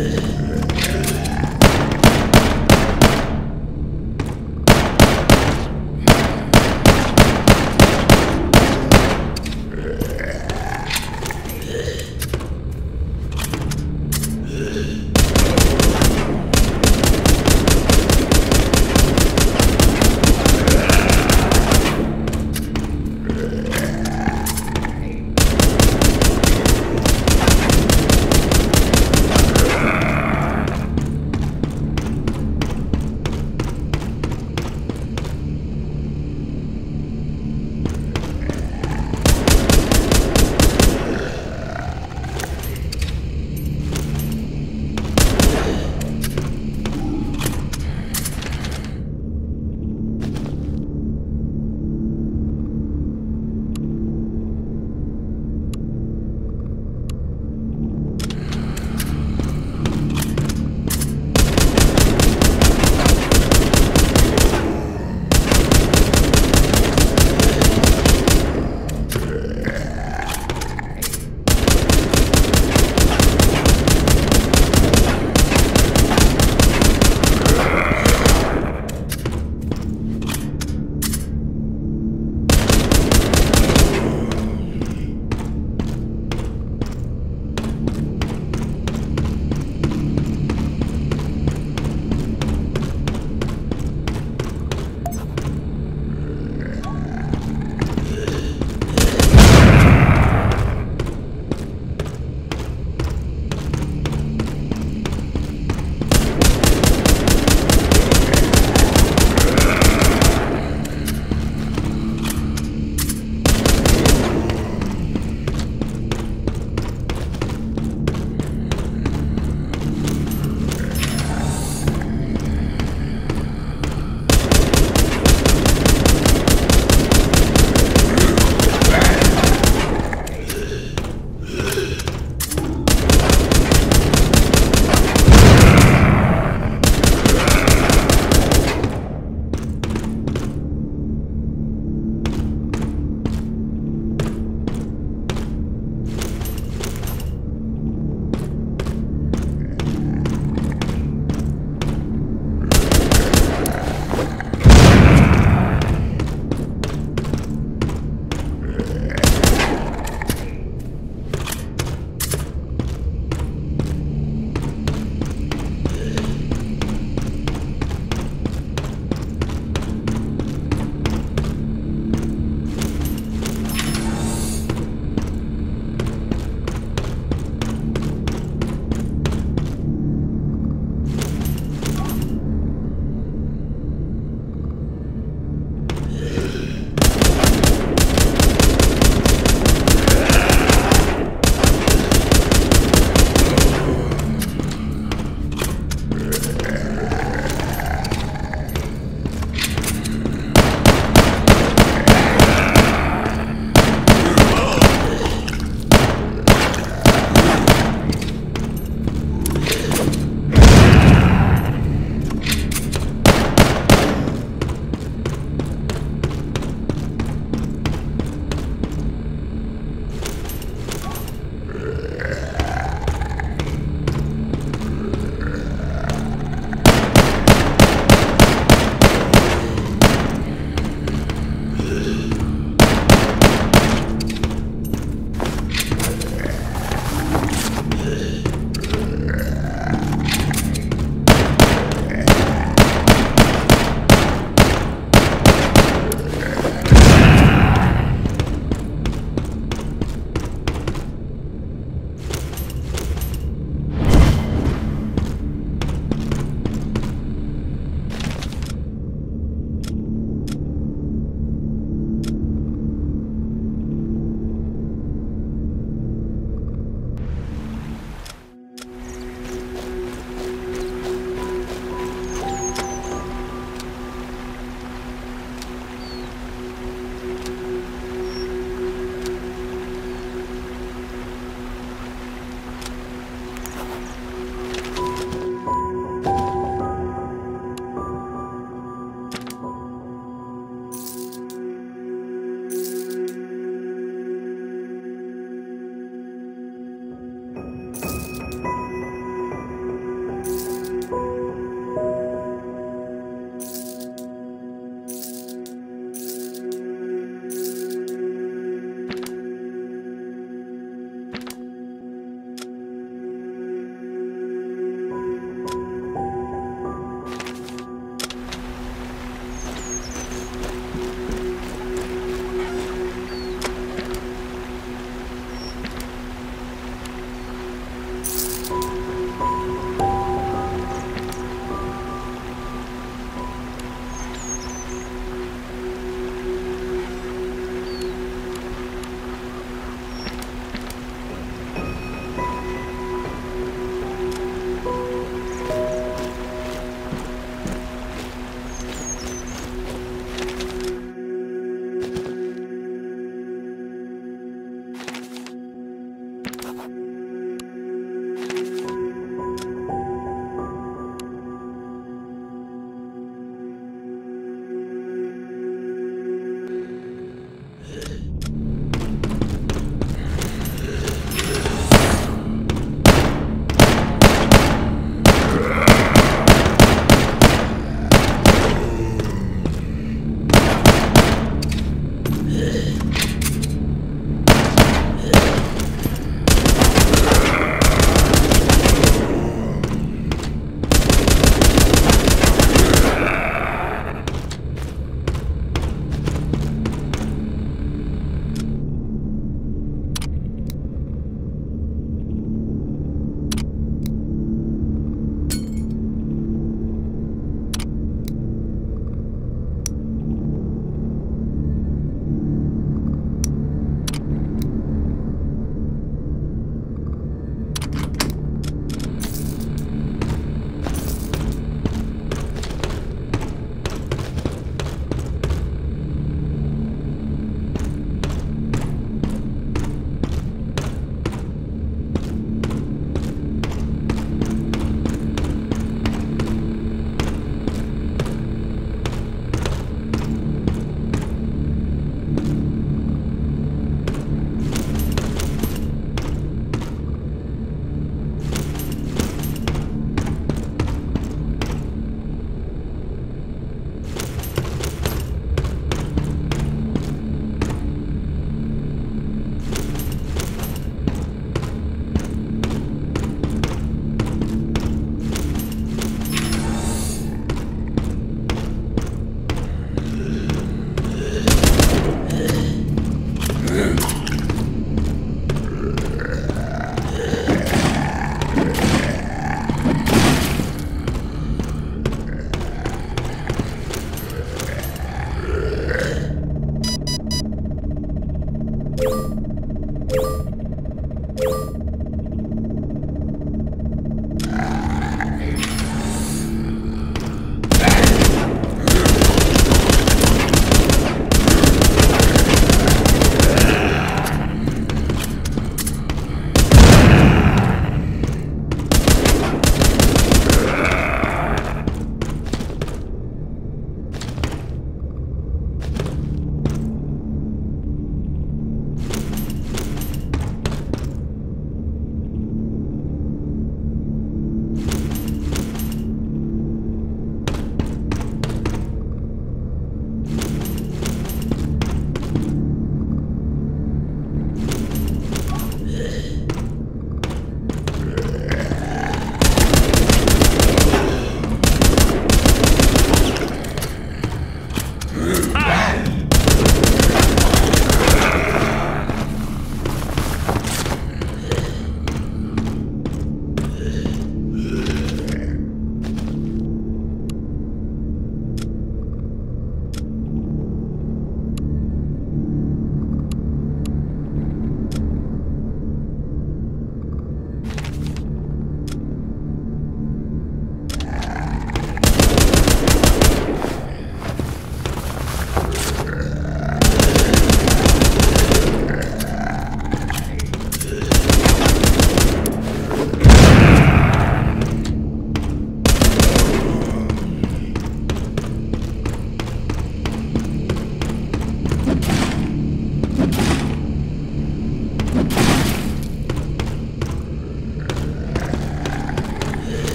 good.